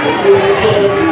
Gracias.